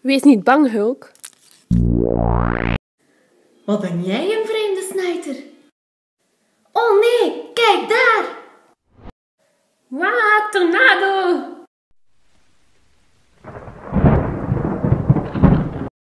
Wees niet bang, Hulk. Wat ben jij een vreemde snijter? Oh nee, kijk daar! Wauw, tornado!